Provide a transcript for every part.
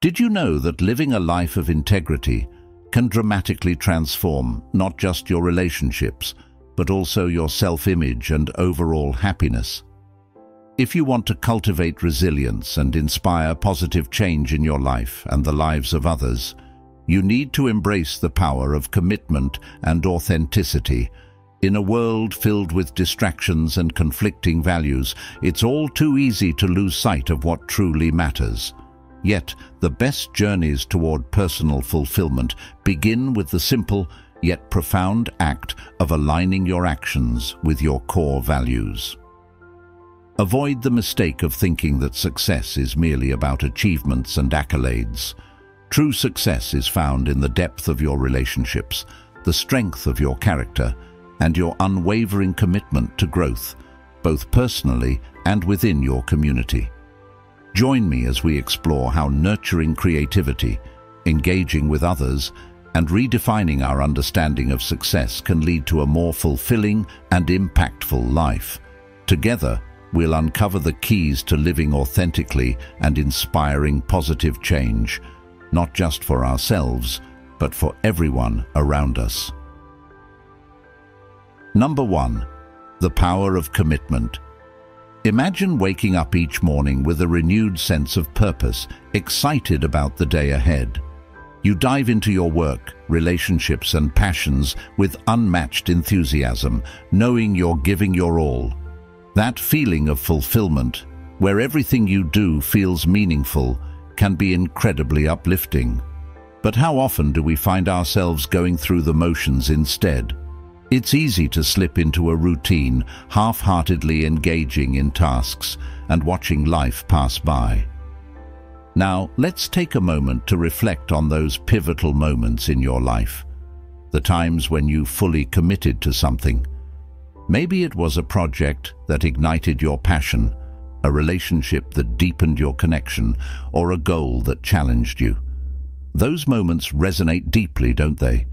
Did you know that living a life of integrity can dramatically transform not just your relationships, but also your self-image and overall happiness? If you want to cultivate resilience and inspire positive change in your life and the lives of others, you need to embrace the power of commitment and authenticity. In a world filled with distractions and conflicting values, it's all too easy to lose sight of what truly matters. Yet, the best journeys toward personal fulfillment begin with the simple yet profound act of aligning your actions with your core values. Avoid the mistake of thinking that success is merely about achievements and accolades. True success is found in the depth of your relationships, the strength of your character, and your unwavering commitment to growth, both personally and within your community. Join me as we explore how nurturing creativity, engaging with others, and redefining our understanding of success can lead to a more fulfilling and impactful life. Together, we'll uncover the keys to living authentically and inspiring positive change, not just for ourselves, but for everyone around us. Number one, the power of commitment. Imagine waking up each morning with a renewed sense of purpose, excited about the day ahead. You dive into your work, relationships and passions with unmatched enthusiasm, knowing you're giving your all. That feeling of fulfillment, where everything you do feels meaningful, can be incredibly uplifting. But how often do we find ourselves going through the motions instead? It's easy to slip into a routine, half-heartedly engaging in tasks and watching life pass by. Now, let's take a moment to reflect on those pivotal moments in your life. The times when you fully committed to something. Maybe it was a project that ignited your passion, a relationship that deepened your connection, or a goal that challenged you. Those moments resonate deeply, don't they?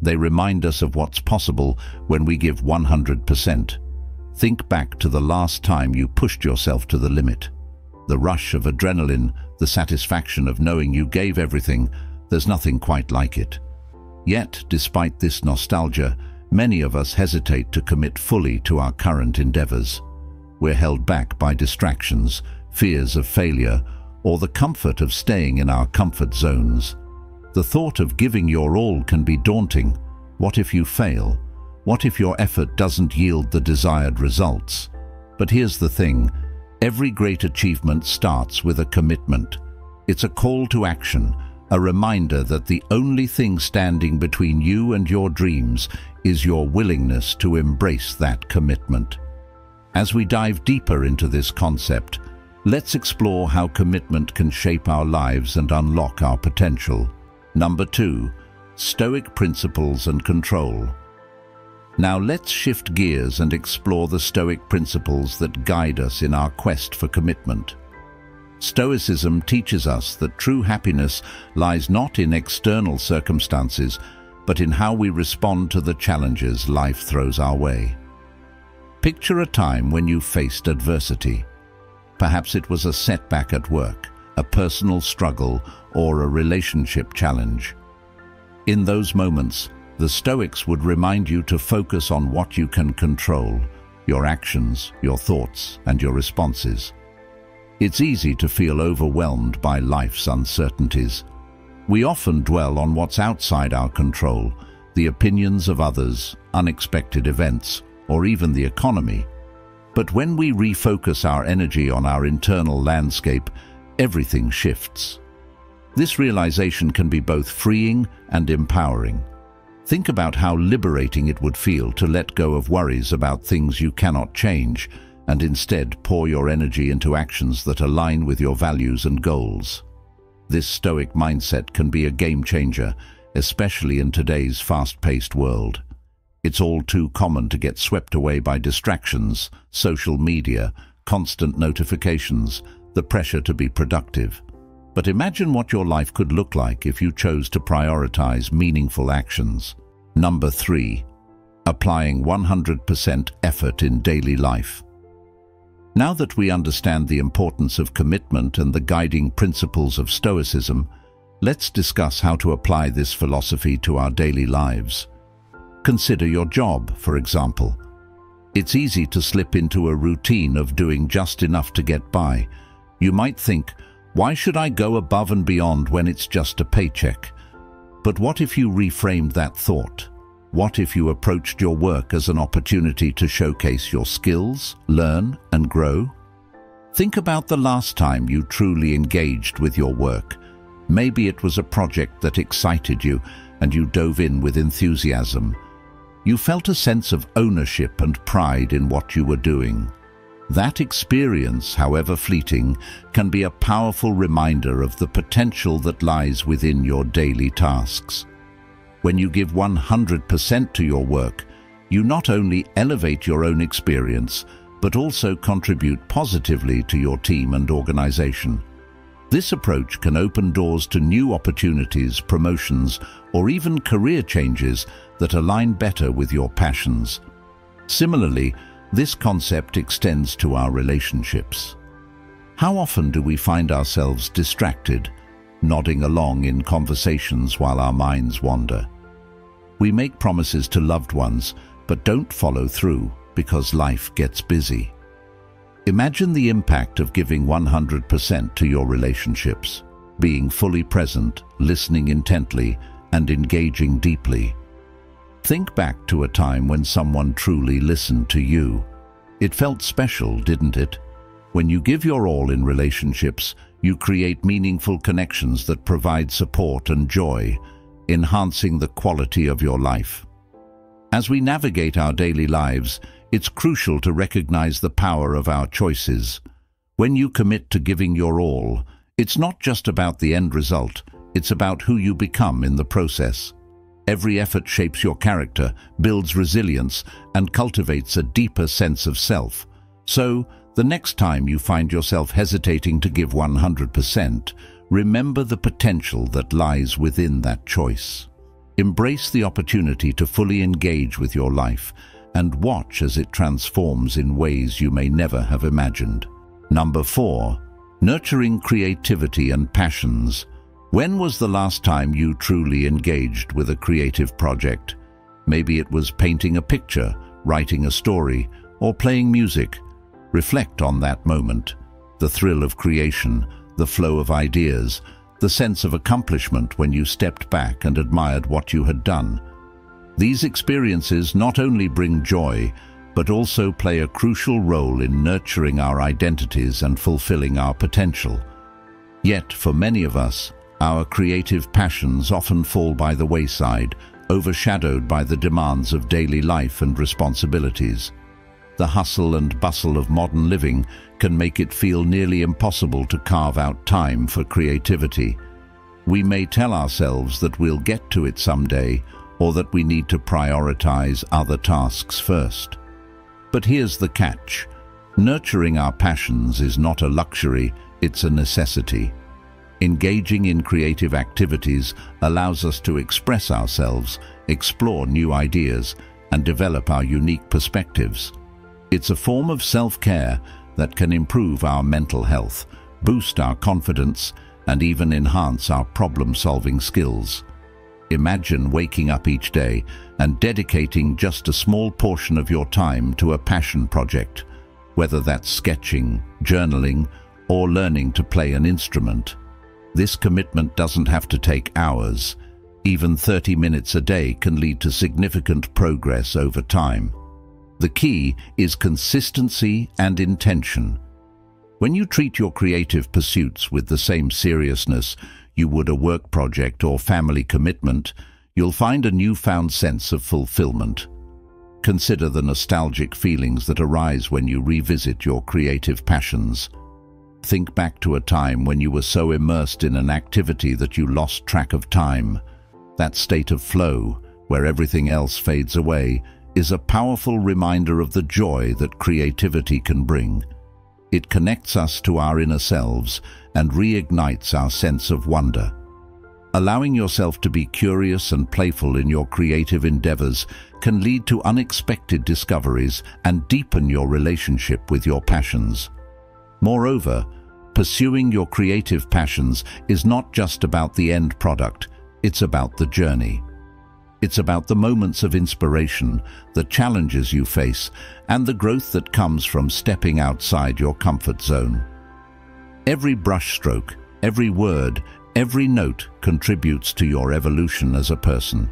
They remind us of what's possible when we give 100%. Think back to the last time you pushed yourself to the limit. The rush of adrenaline, the satisfaction of knowing you gave everything, there's nothing quite like it. Yet, despite this nostalgia, many of us hesitate to commit fully to our current endeavors. We're held back by distractions, fears of failure, or the comfort of staying in our comfort zones. The thought of giving your all can be daunting. What if you fail? What if your effort doesn't yield the desired results? But here's the thing. Every great achievement starts with a commitment. It's a call to action, a reminder that the only thing standing between you and your dreams is your willingness to embrace that commitment. As we dive deeper into this concept, let's explore how commitment can shape our lives and unlock our potential. Number two, Stoic principles and control. Now let's shift gears and explore the Stoic principles that guide us in our quest for commitment. Stoicism teaches us that true happiness lies not in external circumstances, but in how we respond to the challenges life throws our way. Picture a time when you faced adversity. Perhaps it was a setback at work, a personal struggle, or a relationship challenge. In those moments, the Stoics would remind you to focus on what you can control, your actions, your thoughts, and your responses. It's easy to feel overwhelmed by life's uncertainties. We often dwell on what's outside our control, the opinions of others, unexpected events, or even the economy. But when we refocus our energy on our internal landscape, everything shifts. This realization can be both freeing and empowering. Think about how liberating it would feel to let go of worries about things you cannot change and instead pour your energy into actions that align with your values and goals. This stoic mindset can be a game changer, especially in today's fast-paced world. It's all too common to get swept away by distractions, social media, constant notifications, the pressure to be productive. But imagine what your life could look like if you chose to prioritize meaningful actions. Number three, applying 100% effort in daily life. Now that we understand the importance of commitment and the guiding principles of Stoicism, let's discuss how to apply this philosophy to our daily lives. Consider your job, for example. It's easy to slip into a routine of doing just enough to get by. You might think, why should I go above and beyond when it's just a paycheck? But what if you reframed that thought? What if you approached your work as an opportunity to showcase your skills, learn and grow? Think about the last time you truly engaged with your work. Maybe it was a project that excited you and you dove in with enthusiasm. You felt a sense of ownership and pride in what you were doing. That experience, however fleeting, can be a powerful reminder of the potential that lies within your daily tasks. When you give 100% to your work, you not only elevate your own experience, but also contribute positively to your team and organization. This approach can open doors to new opportunities, promotions, or even career changes that align better with your passions. Similarly, this concept extends to our relationships. How often do we find ourselves distracted, nodding along in conversations while our minds wander? We make promises to loved ones, but don't follow through because life gets busy. Imagine the impact of giving 100% to your relationships, being fully present, listening intently, and engaging deeply. Think back to a time when someone truly listened to you. It felt special, didn't it? When you give your all in relationships, you create meaningful connections that provide support and joy, enhancing the quality of your life. As we navigate our daily lives, it's crucial to recognize the power of our choices. When you commit to giving your all, it's not just about the end result, it's about who you become in the process. Every effort shapes your character, builds resilience, and cultivates a deeper sense of self. So, the next time you find yourself hesitating to give 100%, remember the potential that lies within that choice. Embrace the opportunity to fully engage with your life and watch as it transforms in ways you may never have imagined. Number four, nurturing creativity and passions. When was the last time you truly engaged with a creative project? Maybe it was painting a picture, writing a story, or playing music. Reflect on that moment. The thrill of creation, the flow of ideas, the sense of accomplishment when you stepped back and admired what you had done. These experiences not only bring joy, but also play a crucial role in nurturing our identities and fulfilling our potential. Yet, for many of us, our creative passions often fall by the wayside, overshadowed by the demands of daily life and responsibilities. The hustle and bustle of modern living can make it feel nearly impossible to carve out time for creativity. We may tell ourselves that we'll get to it someday, or that we need to prioritize other tasks first. But here's the catch. Nurturing our passions is not a luxury, it's a necessity. Engaging in creative activities allows us to express ourselves, explore new ideas, and develop our unique perspectives. It's a form of self-care that can improve our mental health, boost our confidence, and even enhance our problem-solving skills. Imagine waking up each day and dedicating just a small portion of your time to a passion project, whether that's sketching, journaling, or learning to play an instrument. This commitment doesn't have to take hours. Even 30 minutes a day can lead to significant progress over time. The key is consistency and intention. When you treat your creative pursuits with the same seriousness you would a work project or family commitment, you'll find a newfound sense of fulfillment. Consider the nostalgic feelings that arise when you revisit your creative passions. Think back to a time when you were so immersed in an activity that you lost track of time. That state of flow, where everything else fades away, is a powerful reminder of the joy that creativity can bring. It connects us to our inner selves and reignites our sense of wonder. Allowing yourself to be curious and playful in your creative endeavors can lead to unexpected discoveries and deepen your relationship with your passions. Moreover, pursuing your creative passions is not just about the end product, it's about the journey. It's about the moments of inspiration, the challenges you face, and the growth that comes from stepping outside your comfort zone. Every brushstroke, every word, every note contributes to your evolution as a person.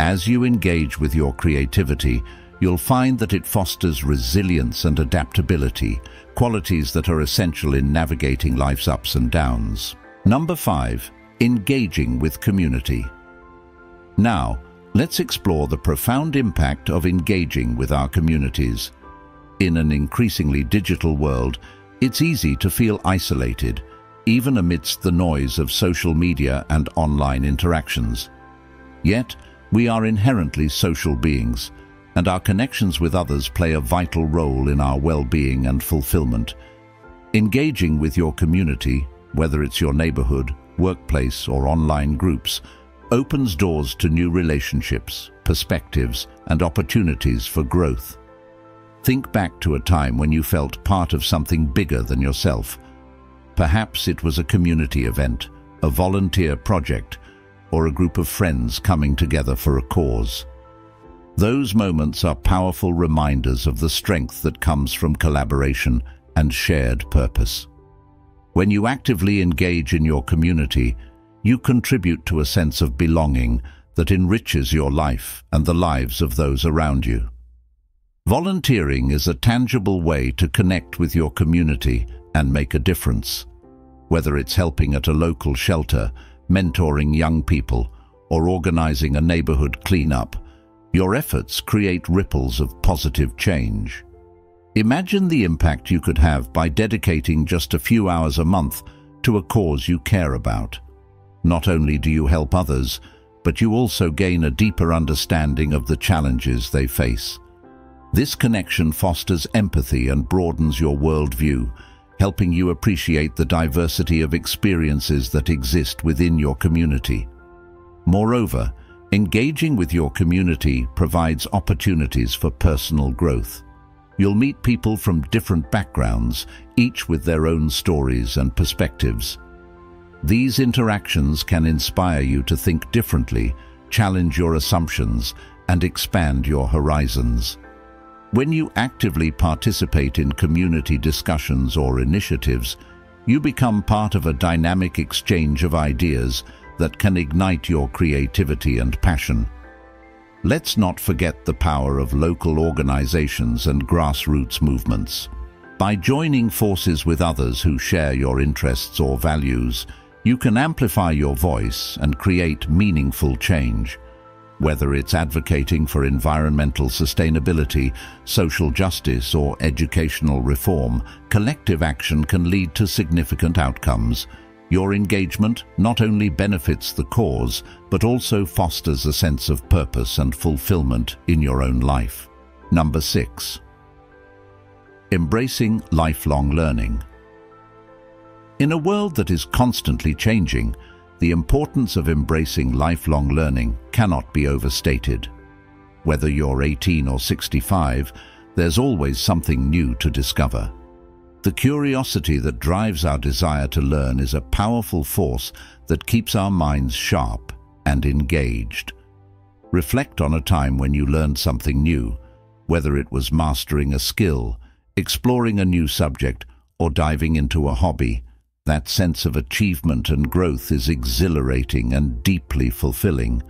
As you engage with your creativity, you'll find that it fosters resilience and adaptability, qualities that are essential in navigating life's ups and downs. Number five, engaging with community. Now, let's explore the profound impact of engaging with our communities. In an increasingly digital world, it's easy to feel isolated, even amidst the noise of social media and online interactions. Yet, we are inherently social beings, and our connections with others play a vital role in our well-being and fulfillment. Engaging with your community, whether it's your neighborhood, workplace or online groups, opens doors to new relationships, perspectives, and opportunities for growth. Think back to a time when you felt part of something bigger than yourself. Perhaps it was a community event, a volunteer project, or a group of friends coming together for a cause. Those moments are powerful reminders of the strength that comes from collaboration and shared purpose. When you actively engage in your community, you contribute to a sense of belonging that enriches your life and the lives of those around you. Volunteering is a tangible way to connect with your community and make a difference. Whether it's helping at a local shelter, mentoring young people, or organizing a neighborhood cleanup, your efforts create ripples of positive change. Imagine the impact you could have by dedicating just a few hours a month to a cause you care about. Not only do you help others, but you also gain a deeper understanding of the challenges they face. This connection fosters empathy and broadens your worldview, helping you appreciate the diversity of experiences that exist within your community. Moreover, engaging with your community provides opportunities for personal growth. You'll meet people from different backgrounds, each with their own stories and perspectives. These interactions can inspire you to think differently, challenge your assumptions, and expand your horizons. When you actively participate in community discussions or initiatives, you become part of a dynamic exchange of ideas that can ignite your creativity and passion. Let's not forget the power of local organizations and grassroots movements. By joining forces with others who share your interests or values, you can amplify your voice and create meaningful change. Whether it's advocating for environmental sustainability, social justice or educational reform, collective action can lead to significant outcomes. Your engagement not only benefits the cause, but also fosters a sense of purpose and fulfillment in your own life. Number six, embracing lifelong learning. In a world that is constantly changing, the importance of embracing lifelong learning cannot be overstated. Whether you're 18 or 65, there's always something new to discover. The curiosity that drives our desire to learn is a powerful force that keeps our minds sharp and engaged. Reflect on a time when you learned something new, whether it was mastering a skill, exploring a new subject, or diving into a hobby. That sense of achievement and growth is exhilarating and deeply fulfilling.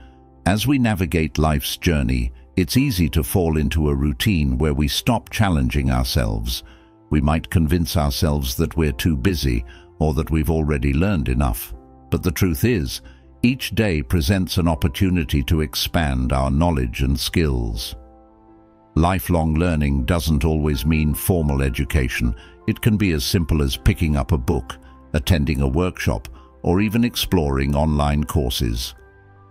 As we navigate life's journey, it's easy to fall into a routine where we stop challenging ourselves. We might convince ourselves that we're too busy or that we've already learned enough. But the truth is, each day presents an opportunity to expand our knowledge and skills. Lifelong learning doesn't always mean formal education. It can be as simple as picking up a book, attending a workshop, or even exploring online courses.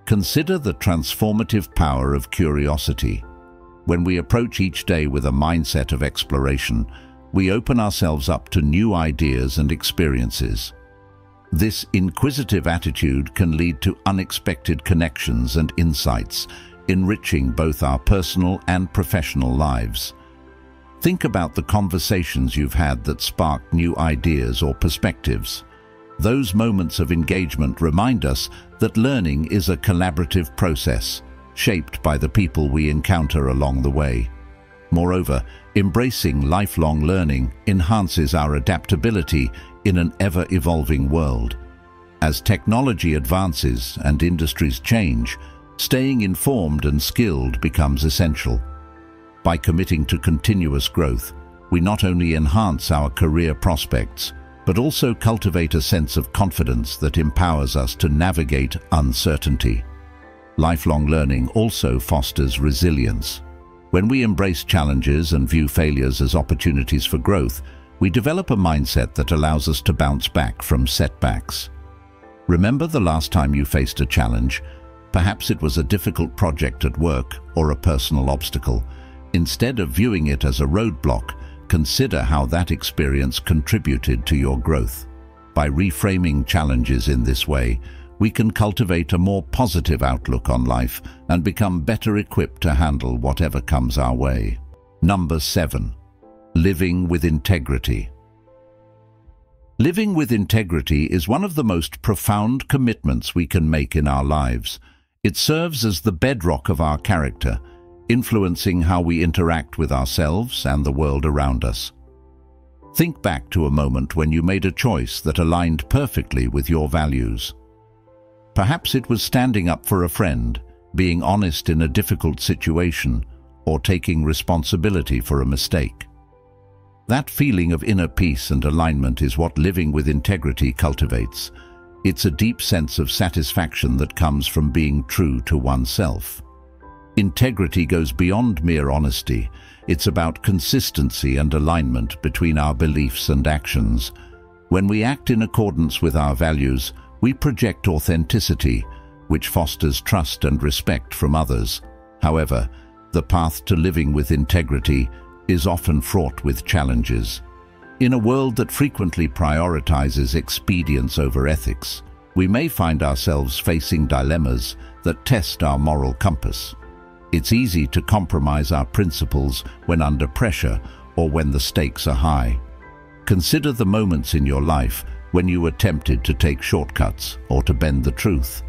Consider the transformative power of curiosity. When we approach each day with a mindset of exploration, we open ourselves up to new ideas and experiences. This inquisitive attitude can lead to unexpected connections and insights, enriching both our personal and professional lives. Think about the conversations you've had that sparked new ideas or perspectives. Those moments of engagement remind us that learning is a collaborative process, shaped by the people we encounter along the way. Moreover, embracing lifelong learning enhances our adaptability in an ever-evolving world. As technology advances and industries change, staying informed and skilled becomes essential. By committing to continuous growth, we not only enhance our career prospects, but also cultivate a sense of confidence that empowers us to navigate uncertainty. Lifelong learning also fosters resilience. When we embrace challenges and view failures as opportunities for growth, we develop a mindset that allows us to bounce back from setbacks. Remember the last time you faced a challenge? Perhaps it was a difficult project at work or a personal obstacle. Instead of viewing it as a roadblock, consider how that experience contributed to your growth. By reframing challenges in this way, we can cultivate a more positive outlook on life and become better equipped to handle whatever comes our way. Number 7. Living with integrity. Living with integrity is one of the most profound commitments we can make in our lives. It serves as the bedrock of our character, influencing how we interact with ourselves and the world around us. Think back to a moment when you made a choice that aligned perfectly with your values. Perhaps it was standing up for a friend, being honest in a difficult situation, or taking responsibility for a mistake. That feeling of inner peace and alignment is what living with integrity cultivates. It's a deep sense of satisfaction that comes from being true to oneself. Integrity goes beyond mere honesty. It's about consistency and alignment between our beliefs and actions. When we act in accordance with our values, we project authenticity, which fosters trust and respect from others. However, the path to living with integrity is often fraught with challenges. In a world that frequently prioritizes expedience over ethics, we may find ourselves facing dilemmas that test our moral compass. It's easy to compromise our principles when under pressure or when the stakes are high. Consider the moments in your life when you were tempted to take shortcuts or to bend the truth.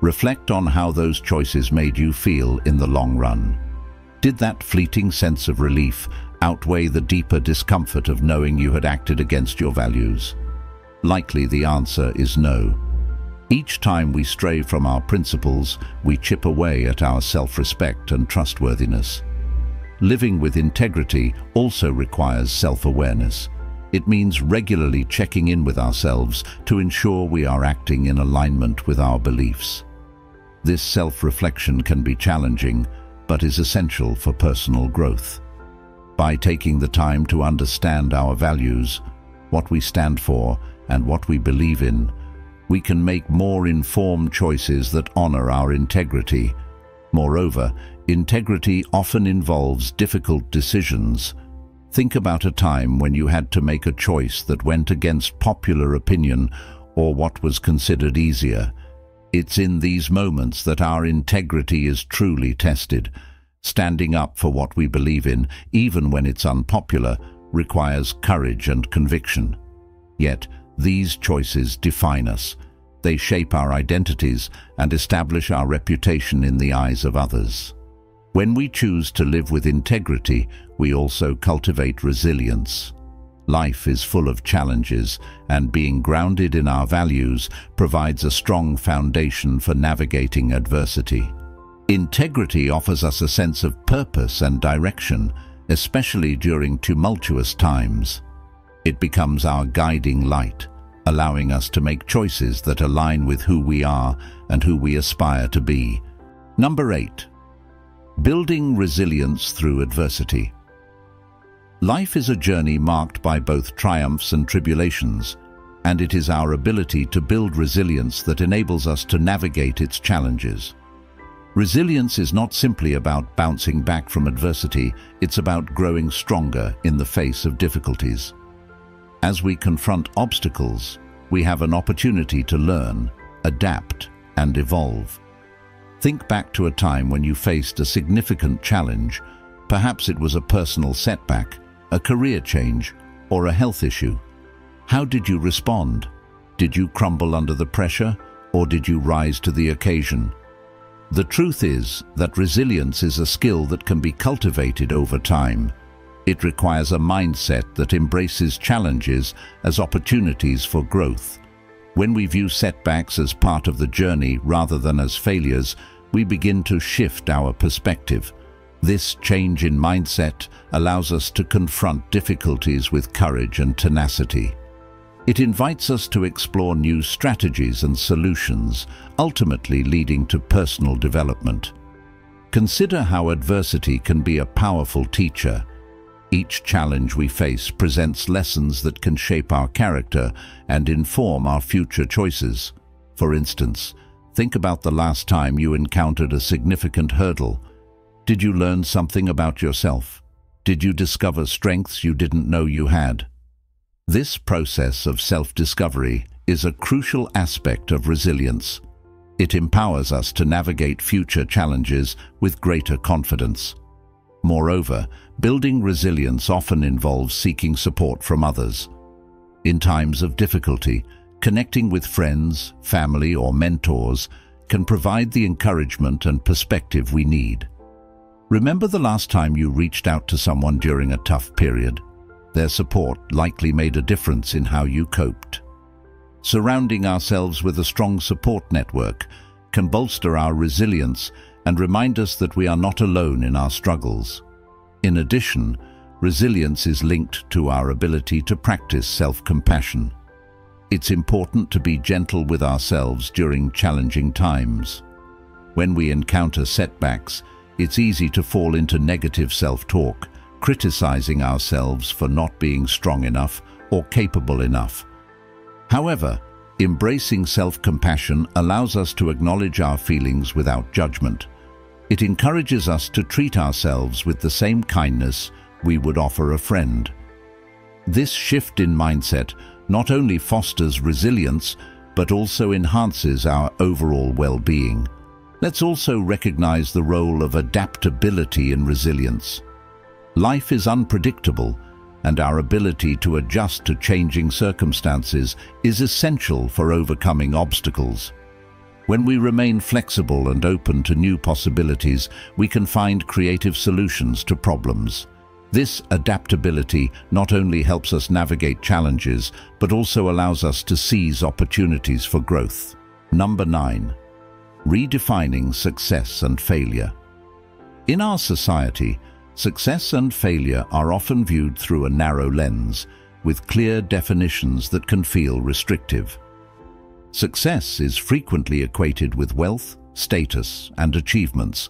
Reflect on how those choices made you feel in the long run. Did that fleeting sense of relief outweigh the deeper discomfort of knowing you had acted against your values? Likely the answer is no. Each time we stray from our principles, we chip away at our self-respect and trustworthiness. Living with integrity also requires self-awareness. It means regularly checking in with ourselves to ensure we are acting in alignment with our beliefs. This self-reflection can be challenging, but is essential for personal growth. By taking the time to understand our values, what we stand for, and what we believe in, we can make more informed choices that honor our integrity. Moreover, integrity often involves difficult decisions, Think about a time when you had to make a choice that went against popular opinion or what was considered easier. It's in these moments that our integrity is truly tested. Standing up for what we believe in, even when it's unpopular, requires courage and conviction. Yet, these choices define us. They shape our identities and establish our reputation in the eyes of others. When we choose to live with integrity, we also cultivate resilience. Life is full of challenges, and being grounded in our values provides a strong foundation for navigating adversity. Integrity offers us a sense of purpose and direction, especially during tumultuous times. It becomes our guiding light, allowing us to make choices that align with who we are and who we aspire to be. Number 8. Building resilience through adversity. Life is a journey marked by both triumphs and tribulations, and it is our ability to build resilience that enables us to navigate its challenges. Resilience is not simply about bouncing back from adversity, it's about growing stronger in the face of difficulties. As we confront obstacles, we have an opportunity to learn, adapt, and evolve. Think back to a time when you faced a significant challenge. Perhaps it was a personal setback, a career change, or a health issue. How did you respond? Did you crumble under the pressure, or did you rise to the occasion? The truth is that resilience is a skill that can be cultivated over time. It requires a mindset that embraces challenges as opportunities for growth. When we view setbacks as part of the journey rather than as failures, we begin to shift our perspective. This change in mindset allows us to confront difficulties with courage and tenacity. It invites us to explore new strategies and solutions, ultimately leading to personal development. Consider how adversity can be a powerful teacher. Each challenge we face presents lessons that can shape our character and inform our future choices. For instance, think about the last time you encountered a significant hurdle. Did you learn something about yourself? Did you discover strengths you didn't know you had? This process of self-discovery is a crucial aspect of resilience. It empowers us to navigate future challenges with greater confidence. Moreover, building resilience often involves seeking support from others. In times of difficulty, connecting with friends, family or mentors can provide the encouragement and perspective we need. Remember the last time you reached out to someone during a tough period? Their support likely made a difference in how you coped. Surrounding ourselves with a strong support network can bolster our resilience and remind us that we are not alone in our struggles. In addition, resilience is linked to our ability to practice self-compassion. It's important to be gentle with ourselves during challenging times. When we encounter setbacks, it's easy to fall into negative self-talk, criticizing ourselves for not being strong enough or capable enough. However, embracing self-compassion allows us to acknowledge our feelings without judgment. It encourages us to treat ourselves with the same kindness we would offer a friend. This shift in mindset not only fosters resilience, but also enhances our overall well-being. Let's also recognize the role of adaptability in resilience. Life is unpredictable, and our ability to adjust to changing circumstances is essential for overcoming obstacles. When we remain flexible and open to new possibilities, we can find creative solutions to problems. This adaptability not only helps us navigate challenges, but also allows us to seize opportunities for growth. Number 9. Redefining success and failure. In our society, success and failure are often viewed through a narrow lens, with clear definitions that can feel restrictive. Success is frequently equated with wealth, status and achievements,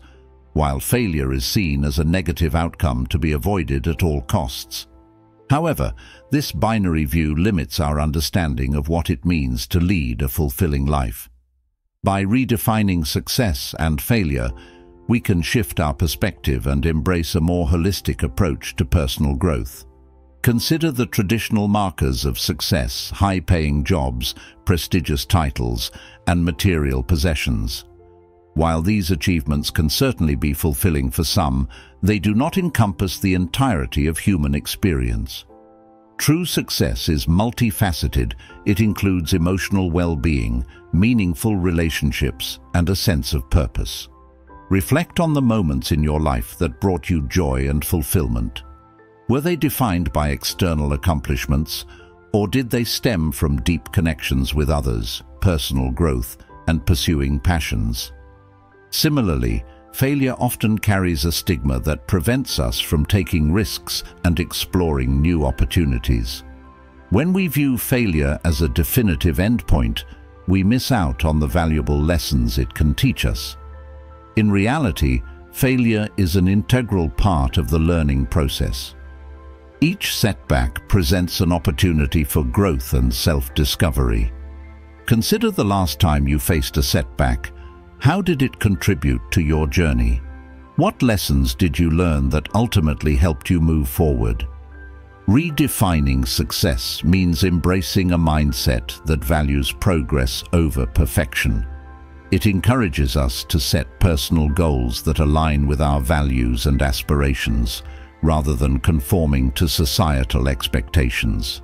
while failure is seen as a negative outcome to be avoided at all costs. However, this binary view limits our understanding of what it means to lead a fulfilling life. By redefining success and failure, we can shift our perspective and embrace a more holistic approach to personal growth. Consider the traditional markers of success, high-paying jobs, prestigious titles, and material possessions. While these achievements can certainly be fulfilling for some, they do not encompass the entirety of human experience. True success is multifaceted. It includes emotional well-being, meaningful relationships, and a sense of purpose. Reflect on the moments in your life that brought you joy and fulfillment. Were they defined by external accomplishments, or did they stem from deep connections with others, personal growth, and pursuing passions? Similarly, failure often carries a stigma that prevents us from taking risks and exploring new opportunities. When we view failure as a definitive endpoint, we miss out on the valuable lessons it can teach us. In reality, failure is an integral part of the learning process. Each setback presents an opportunity for growth and self-discovery. Consider the last time you faced a setback. How did it contribute to your journey? What lessons did you learn that ultimately helped you move forward? Redefining success means embracing a mindset that values progress over perfection. It encourages us to set personal goals that align with our values and aspirations, rather than conforming to societal expectations.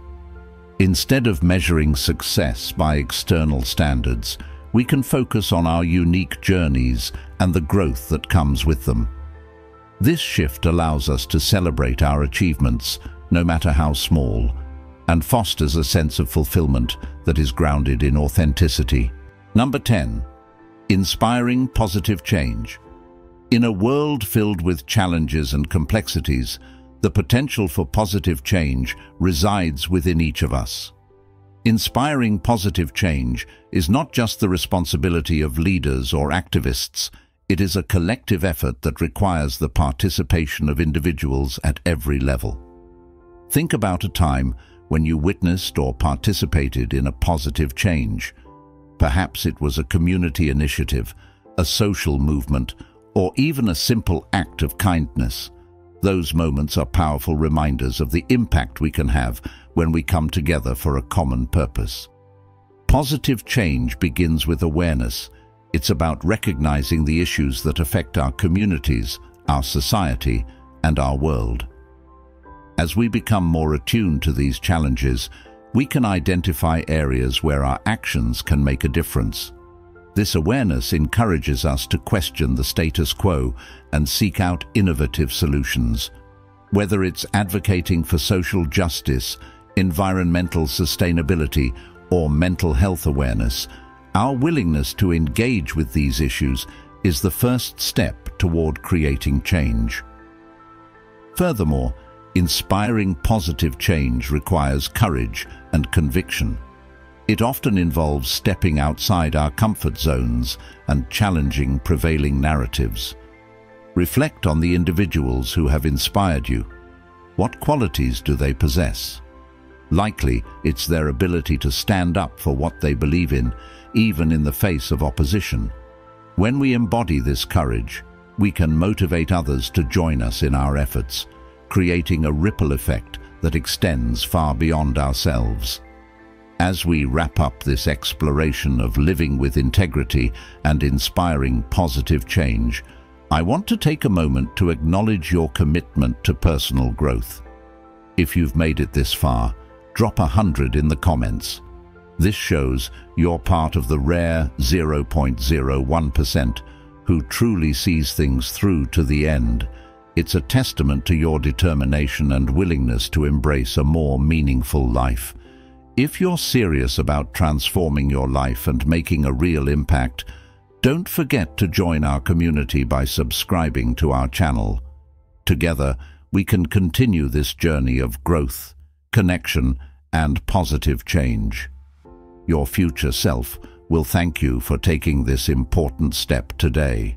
Instead of measuring success by external standards, we can focus on our unique journeys and the growth that comes with them. This shift allows us to celebrate our achievements no matter how small, and fosters a sense of fulfillment that is grounded in authenticity. Number 10. Inspiring positive change. In a world filled with challenges and complexities, the potential for positive change resides within each of us. Inspiring positive change is not just the responsibility of leaders or activists, it is a collective effort that requires the participation of individuals at every level. Think about a time when you witnessed or participated in a positive change. Perhaps it was a community initiative, a social movement, or even a simple act of kindness. Those moments are powerful reminders of the impact we can have when we come together for a common purpose. Positive change begins with awareness. It's about recognizing the issues that affect our communities, our society, and our world. As we become more attuned to these challenges, we can identify areas where our actions can make a difference. This awareness encourages us to question the status quo and seek out innovative solutions. Whether it's advocating for social justice, environmental sustainability, or mental health awareness, our willingness to engage with these issues is the first step toward creating change. Furthermore, Inspiring positive change requires courage and conviction. It often involves stepping outside our comfort zones and challenging prevailing narratives. Reflect on the individuals who have inspired you. What qualities do they possess? Likely, it's their ability to stand up for what they believe in, even in the face of opposition. When we embody this courage, we can motivate others to join us in our efforts, creating a ripple effect that extends far beyond ourselves. As we wrap up this exploration of living with integrity and inspiring positive change, I want to take a moment to acknowledge your commitment to personal growth. If you've made it this far, drop a hundred in the comments. This shows you're part of the rare 0.01% who truly sees things through to the end it's a testament to your determination and willingness to embrace a more meaningful life. If you're serious about transforming your life and making a real impact, don't forget to join our community by subscribing to our channel. Together, we can continue this journey of growth, connection, and positive change. Your future self will thank you for taking this important step today.